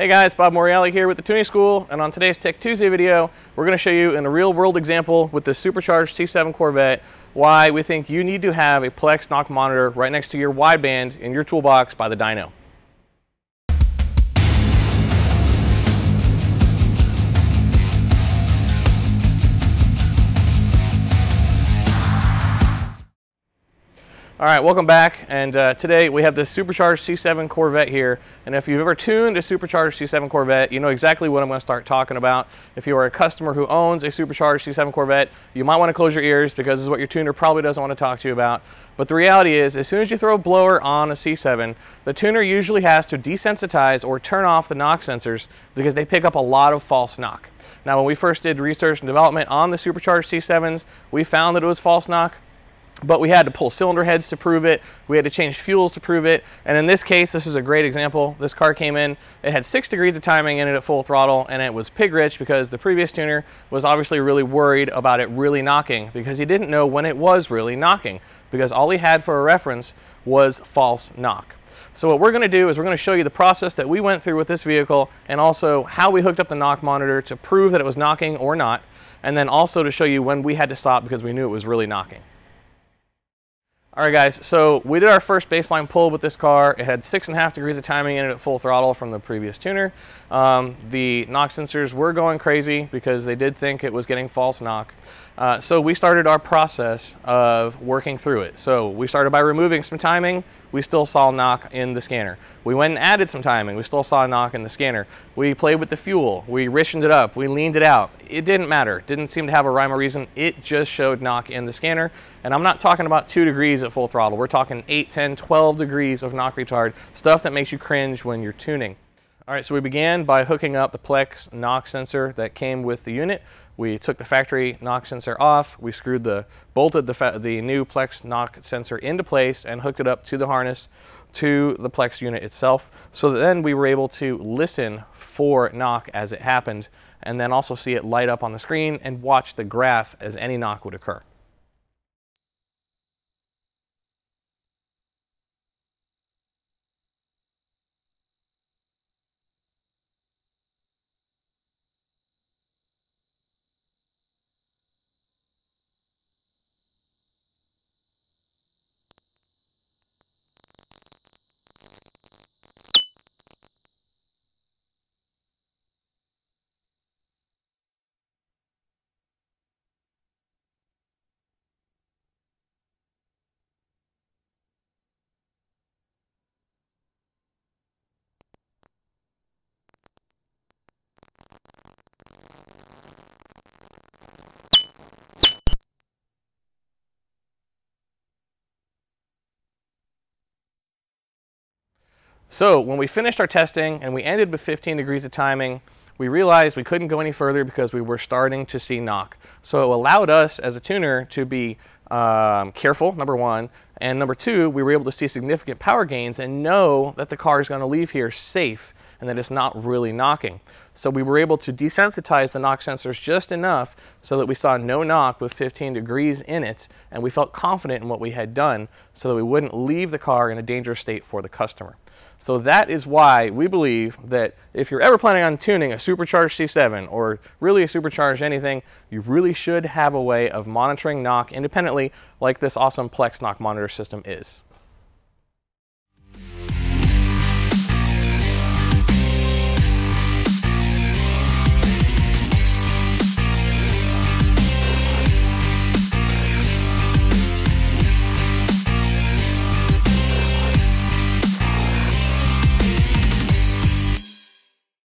Hey guys, Bob Morreale here with the Tuning School, and on today's Tech Tuesday video, we're going to show you in a real world example with the supercharged C7 Corvette why we think you need to have a Plex knock monitor right next to your wideband in your toolbox by the dyno. All right, welcome back. And uh, today we have this supercharged C7 Corvette here. And if you've ever tuned a supercharged C7 Corvette, you know exactly what I'm going to start talking about. If you are a customer who owns a supercharged C7 Corvette, you might want to close your ears because this is what your tuner probably doesn't want to talk to you about. But the reality is, as soon as you throw a blower on a C7, the tuner usually has to desensitize or turn off the knock sensors because they pick up a lot of false knock. Now, when we first did research and development on the supercharged C7s, we found that it was false knock but we had to pull cylinder heads to prove it. We had to change fuels to prove it. And in this case, this is a great example. This car came in, it had six degrees of timing in it at full throttle, and it was pig rich because the previous tuner was obviously really worried about it really knocking because he didn't know when it was really knocking because all he had for a reference was false knock. So what we're going to do is we're going to show you the process that we went through with this vehicle and also how we hooked up the knock monitor to prove that it was knocking or not, and then also to show you when we had to stop because we knew it was really knocking. All right, guys, so we did our first baseline pull with this car. It had six and a half degrees of timing in it at full throttle from the previous tuner. Um, the knock sensors were going crazy because they did think it was getting false knock. Uh, so we started our process of working through it. So we started by removing some timing. We still saw knock in the scanner. We went and added some timing. We still saw knock in the scanner. We played with the fuel. We rishened it up. We leaned it out. It didn't matter. Didn't seem to have a rhyme or reason. It just showed knock in the scanner. And I'm not talking about two degrees at full throttle. We're talking 8, 10, 12 degrees of knock retard, stuff that makes you cringe when you're tuning. All right, so we began by hooking up the Plex knock sensor that came with the unit. We took the factory knock sensor off, we screwed the, bolted the, the new Plex knock sensor into place and hooked it up to the harness to the Plex unit itself. So then we were able to listen for knock as it happened and then also see it light up on the screen and watch the graph as any knock would occur. So when we finished our testing and we ended with 15 degrees of timing, we realized we couldn't go any further because we were starting to see knock. So it allowed us as a tuner to be um, careful, number one, and number two, we were able to see significant power gains and know that the car is going to leave here safe and that it's not really knocking. So we were able to desensitize the knock sensors just enough so that we saw no knock with 15 degrees in it and we felt confident in what we had done so that we wouldn't leave the car in a dangerous state for the customer. So that is why we believe that if you're ever planning on tuning a supercharged C7 or really a supercharged anything, you really should have a way of monitoring knock independently like this awesome Plex knock monitor system is.